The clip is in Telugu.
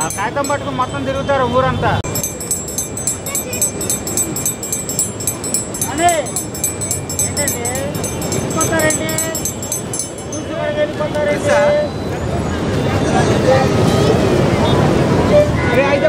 ఆ కాగితం పట్టుకుని మొత్తం తిరుగుతారు ఊరంతా. అని ఏంటండి వెళ్ళిపోతారండి వెళ్ళిపోతారండి అయితే